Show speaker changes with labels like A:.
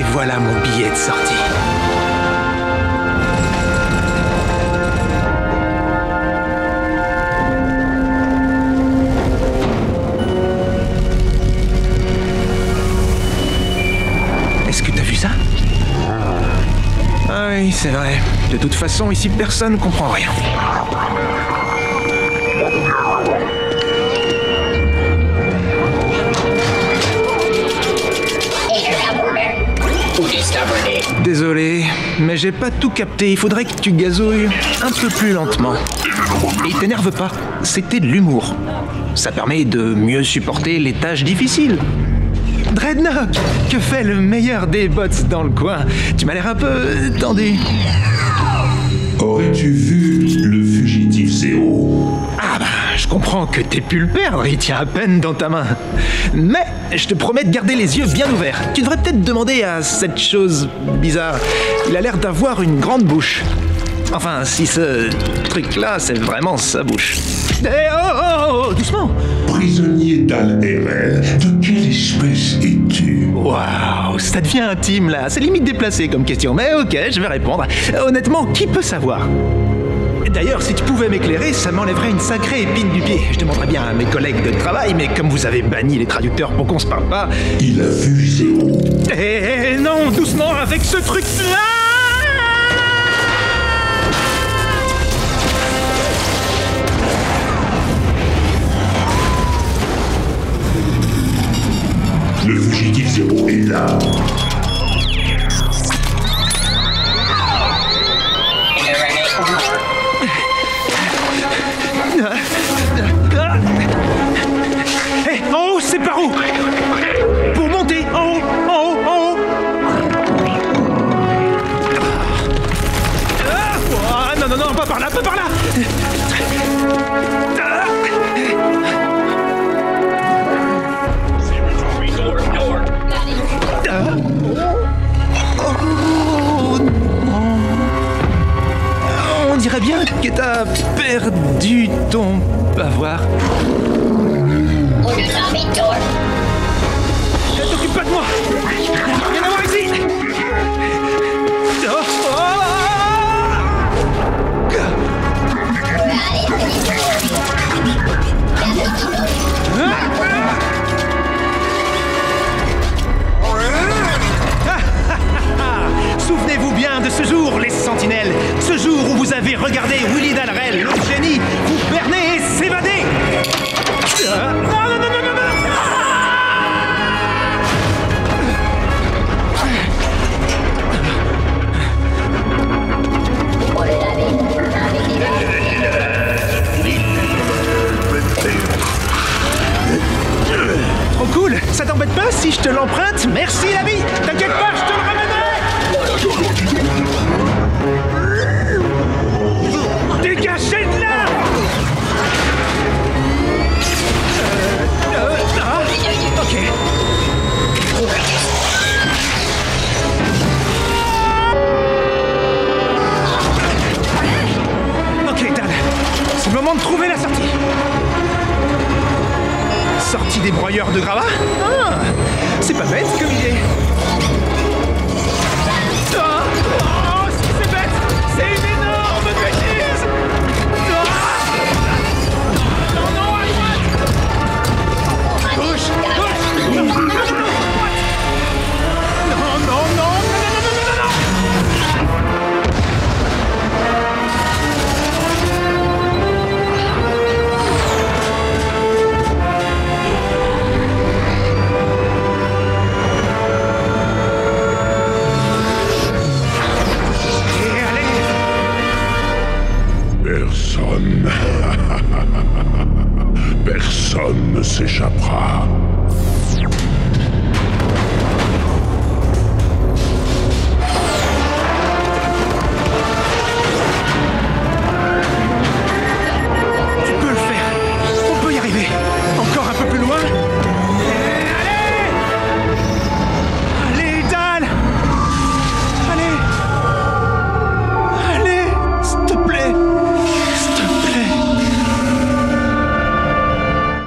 A: Et voilà mon billet de sortie. Est-ce que t'as vu ça? Ah oui, c'est vrai. De toute façon, ici, personne comprend rien. Mais j'ai pas tout capté. Il faudrait que tu gazouilles un peu plus lentement. Et t'énerve pas, c'était de l'humour. Ça permet de mieux supporter les tâches difficiles. Dreadnought, que fait le meilleur des bots dans le coin? Tu m'as l'air un peu tendu.
B: Aurais-tu vu le
A: que t'aies pu le perdre, il tient à peine dans ta main. Mais je te promets de garder les yeux bien ouverts. Tu devrais peut-être demander à cette chose bizarre. Il a l'air d'avoir une grande bouche. Enfin, si ce truc-là, c'est vraiment sa bouche. Eh oh, oh, oh, doucement
B: Prisonnier d'Al-Erel, de quelle espèce es-tu?
A: Waouh, ça devient intime là. C'est limite déplacé comme question, mais ok, je vais répondre. Honnêtement, qui peut savoir? D'ailleurs, si tu pouvais m'éclairer, ça m'enlèverait une sacrée épine du pied. Je demanderais bien à mes collègues de travail, mais comme vous avez banni les traducteurs pour qu'on se parle pas.
B: Il a vu zéro.
A: Eh non, doucement avec ce truc-là
B: Le fugitif zéro est là.
A: T'as perdu ton bavoir. Ne t'occupe pas de moi Viens voir ici. Souvenez-vous bien de ce jour, les sentinelles Ce jour où vous avez regardé t'embête pas si je te l'emprunte? Merci l'ami T'inquiète pas, je te le ramènerai Dégagez de là Euh, euh, ah, Ok. Ok, Dan. C'est le moment de trouver la sortie. Sortie des broyeurs de gravats Ah, C'est pas bête comme idée. Ah,
B: Personne. Ne s'échappera.